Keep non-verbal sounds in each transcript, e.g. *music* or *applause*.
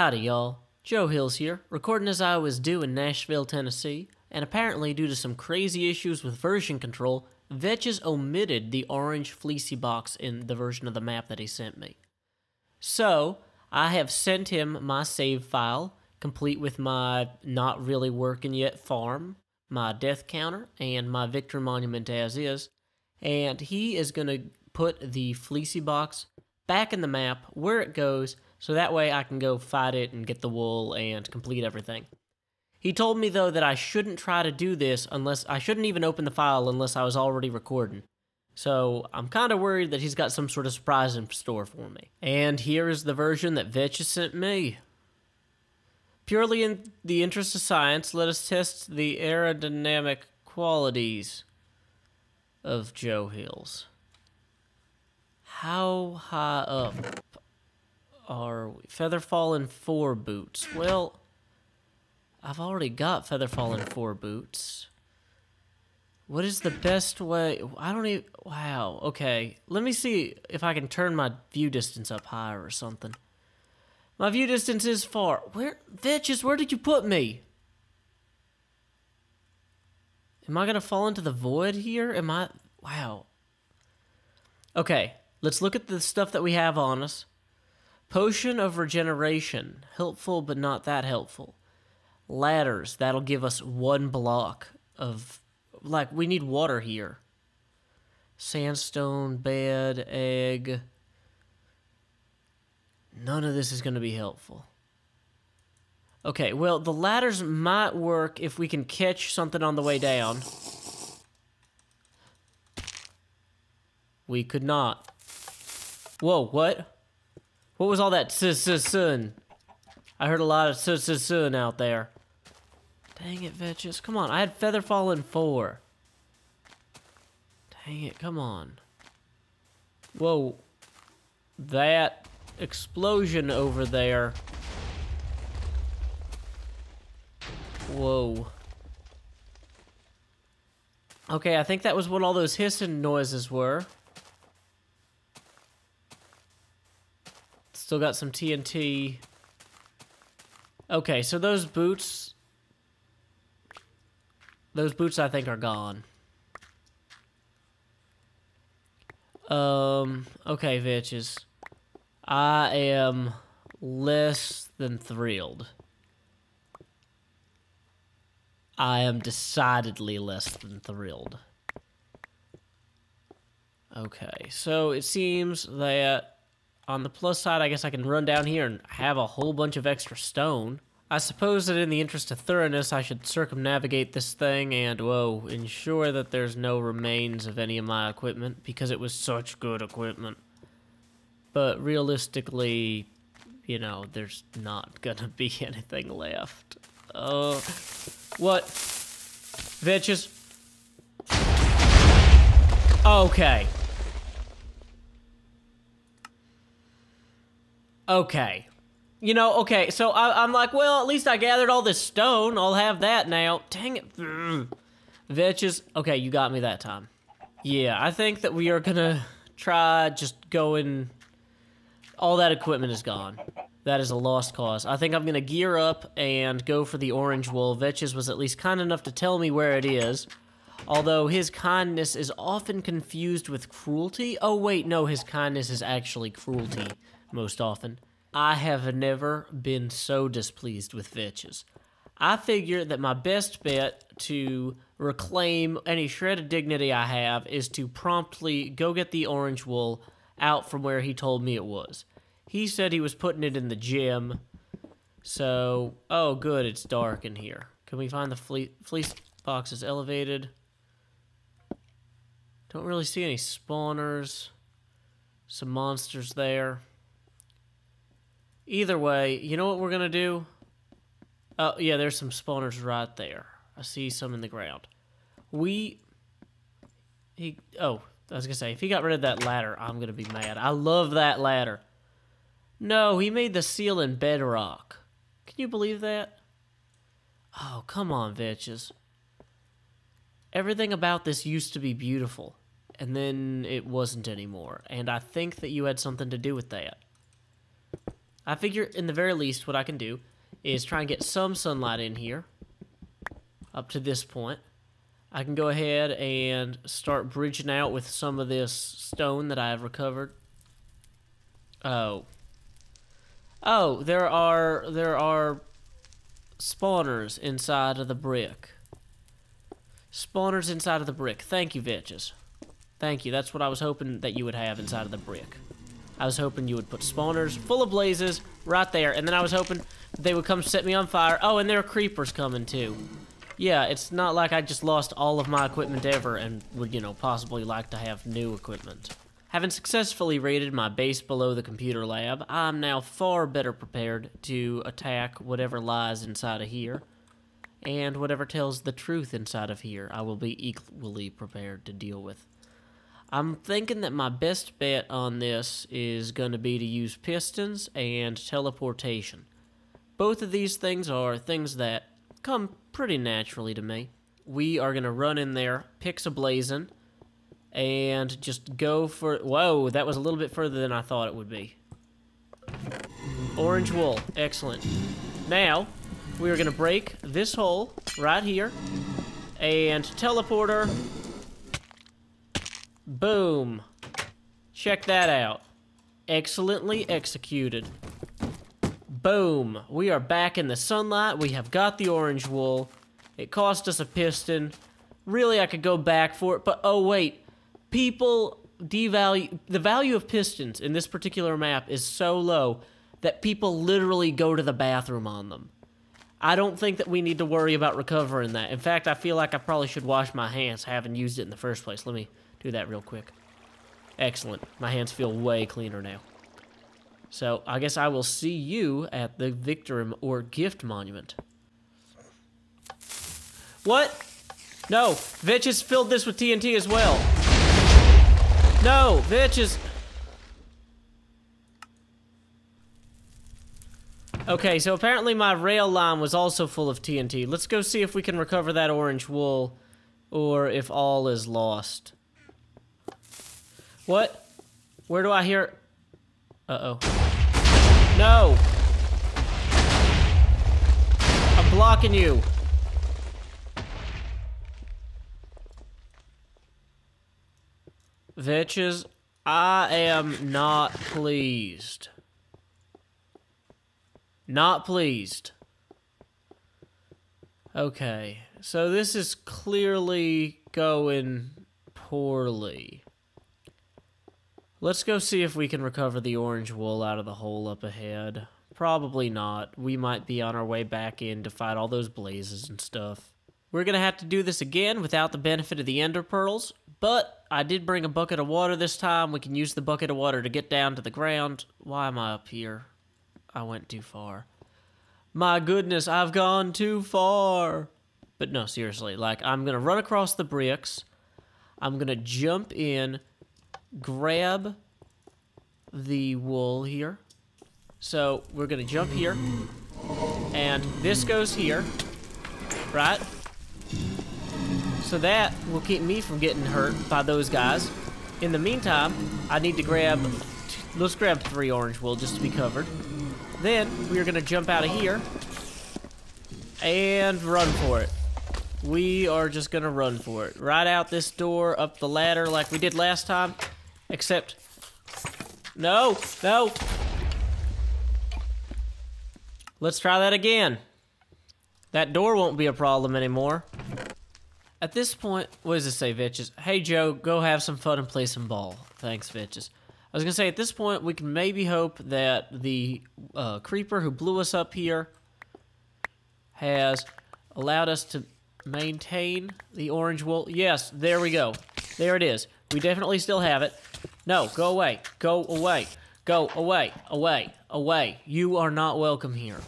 Howdy, y'all. Joe Hills here, recording as I was due in Nashville, Tennessee, and apparently, due to some crazy issues with version control, Vechs omitted the orange fleecy box in the version of the map that he sent me. So, I have sent him my save file, complete with my not really working yet farm, my death counter, and my victory monument as is, and he is going to put the fleecy box back in the map where it goes so that way I can go fight it and get the wool and complete everything. He told me though that I shouldn't try to do this unless I shouldn't even open the file unless I was already recording. So I'm kind of worried that he's got some sort of surprise in store for me. And here is the version that Vechs sent me. Purely in the interest of science, let us test the aerodynamic qualities of Joe Hills. How high up are we? Feather Falling 4 boots. Well, I've already got Feather Falling 4 boots. What is the best way? I don't even... Wow, okay. Let me see if I can turn my view distance up higher or something. My view distance is far. Where... Vechs, where did you put me? Am I gonna fall into the void here? Am I... Wow. Okay, let's look at the stuff that we have on us. Potion of Regeneration. Helpful, but not that helpful. Ladders. That'll give us one block of... Like, we need water here. Sandstone, bed, egg. None of this is going to be helpful. Okay, well, the ladders might work if we can catch something on the way down. We could not. Whoa, what? What was all that sun? I heard a lot of sun out there. Dang it, Vechs. Come on, I had Feather Falling 4. Dang it, come on. Whoa. That explosion over there. Whoa. Okay, I think that was what all those hissing noises were. Still got some TNT. Okay, so those boots... Those boots, I think, are gone. Um, okay, Vechs. I am less than thrilled. I am decidedly less than thrilled. Okay, so it seems that on the plus side, I guess I can run down here and have a whole bunch of extra stone. I suppose that in the interest of thoroughness, I should circumnavigate this thing and, whoa, ensure that there's no remains of any of my equipment, because it was such good equipment. But realistically, you know, there's not gonna be *laughs* anything left. Oh, uh, what? Vechs? Okay. Okay. You know, okay, so I, am like, well, at least I gathered all this stone. I'll have that now. Dang it. *sniffs* Vechs. Okay, you got me that time. Yeah, I think that we are gonna try just going... All that equipment is gone. That is a lost cause. I think I'm gonna gear up and go for the orange wool. Vechs was at least kind enough to tell me where it is. Although his kindness is often confused with cruelty. Oh, wait, no, his kindness is actually cruelty most often. I have never been so displeased with Vechs. I figure that my best bet to reclaim any shred of dignity I have is to promptly go get the orange wool out from where he told me it was. He said he was putting it in the gym. So, oh good, it's dark in here. Can we find the fle fleece boxes elevated? Don't really see any spawners. Some monsters there. Either way, you know what we're going to do? Oh, yeah, there's some spawners right there. I see some in the ground. We... He... Oh, I was going to say, if he got rid of that ladder, I'm going to be mad. I love that ladder. No, he made the seal in bedrock. Can you believe that? Oh, come on, Vechs. Everything about this used to be beautiful, and then it wasn't anymore. And I think that you had something to do with that. I figure, in the very least, what I can do is try and get some sunlight in here up to this point. I can go ahead and start bridging out with some of this stone that I have recovered. Oh. Oh, there are there are spawners inside of the brick. Spawners inside of the brick. Thank you, Vechs. Thank you. That's what I was hoping that you would have inside of the brick. I was hoping you would put spawners full of blazes right there, and then I was hoping they would come set me on fire. Oh, and there are creepers coming too. Yeah, it's not like I just lost all of my equipment ever and would, you know, possibly like to have new equipment. Having successfully raided my base below the computer lab, I'm now far better prepared to attack whatever lies inside of here. And whatever tells the truth inside of here, I will be equally prepared to deal with. I'm thinking that my best bet on this is going to be to use pistons and teleportation. Both of these things are things that come pretty naturally to me. We are going to run in there, picks a blazing, and just go for... Whoa, that was a little bit further than I thought it would be. Orange wool. Excellent. Now, we are going to break this hole right here and teleporter. Boom. Check that out. Excellently executed. Boom. We are back in the sunlight. We have got the orange wool. It cost us a piston. Really, I could go back for it, but oh wait. People devalue... The value of pistons in this particular map is so low that people literally go to the bathroom on them. I don't think that we need to worry about recovering that. In fact, I feel like I probably should wash my hands having used it in the first place. Let me do that real quick. Excellent. My hands feel way cleaner now. So I guess I will see you at the Victorim or Gift Monument. What? No, Vechs has filled this with TNT as well. No, Vechs is... Okay, so apparently my rail line was also full of TNT. Let's go see if we can recover that orange wool or if all is lost. What? Where do I hear... Uh-oh. No! I'm blocking you. Vechs, I am not pleased. Not pleased. Okay, so this is clearly going poorly. Let's go see if we can recover the orange wool out of the hole up ahead. Probably not. We might be on our way back in to fight all those blazes and stuff. We're going to have to do this again without the benefit of the ender pearls, but I did bring a bucket of water this time. We can use the bucket of water to get down to the ground. Why am I up here? I went too far. My goodness, I've gone too far. But no, seriously, like, I'm going to run across the bricks. I'm going to jump in grab the wool here. So we're to jump here. And this goes here. Right? So that will keep me from getting hurt by those guys. In the meantime, I need to grab... Let's grab three orange wool just to be covered. Then, we're going to jump out of here. And run for it. We are just to run for it. Right out this door, up the ladder like we did last time. Except... No! No! Let's try that again. That door won't be a problem anymore. At this point, what does it say, Vechs? Hey, Joe, go have some fun and play some ball. Thanks, Vechs. I was going to say, at this point, we can maybe hope that the uh, creeper who blew us up here has allowed us to maintain the orange wool. Yes, there we go. There it is. We definitely still have it. No, go away. Go away. Go away. Away. Away. You are not welcome here.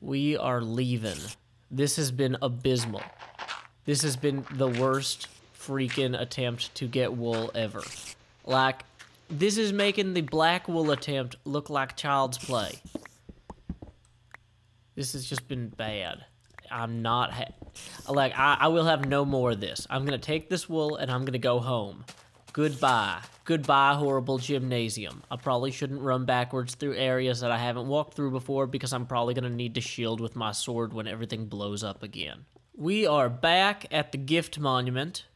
We are leaving. This has been abysmal. This has been the worst freaking attempt to get wool ever. Like, this is making the black wool attempt look like child's play. This has just been bad. I'm not like I, I will have no more of this. I'm gonna take this wool and I'm gonna go home. Goodbye. Goodbye, horrible gymnasium. I probably shouldn't run backwards through areas that I haven't walked through before because I'm probably going to need to shield with my sword when everything blows up again. We are back at the gift monument.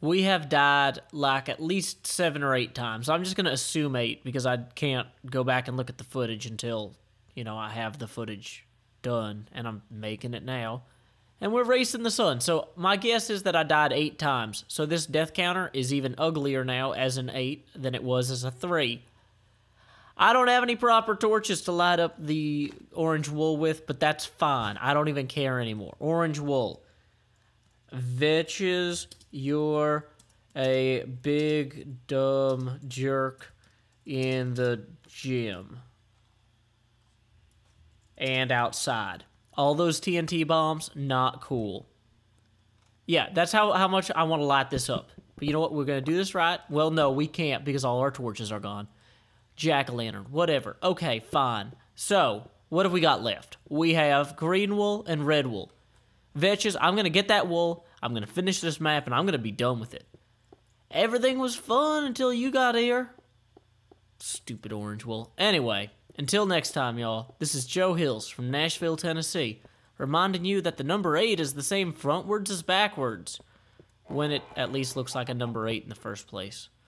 We have died like at least seven or eight times. I'm just going to assume eight because I can't go back and look at the footage until, you know, I have the footage done and I'm making it now and we're racing the sun. So my guess is that I died eight times. So this death counter is even uglier now as an eight than it was as a three. I don't have any proper torches to light up the orange wool with, but that's fine. I don't even care anymore. Orange wool. Vechs, you're a big dumb jerk in the gym and outside all those TNT bombs, not cool. Yeah, that's how, how much I want to light this up. But you know what? We're going to do this right? Well, no, we can't because all our torches are gone. Jack o' lantern, whatever. Okay, fine. So, what have we got left? We have green wool and red wool. Vechs, I'm going to get that wool. I'm going to finish this map and I'm going to be done with it. Everything was fun until you got here. Stupid orange wool. Anyway, until next time, y'all, this is Joe Hills from Nashville, Tennessee, reminding you that the number 8 is the same frontwards as backwards, when it at least looks like a number 8 in the first place.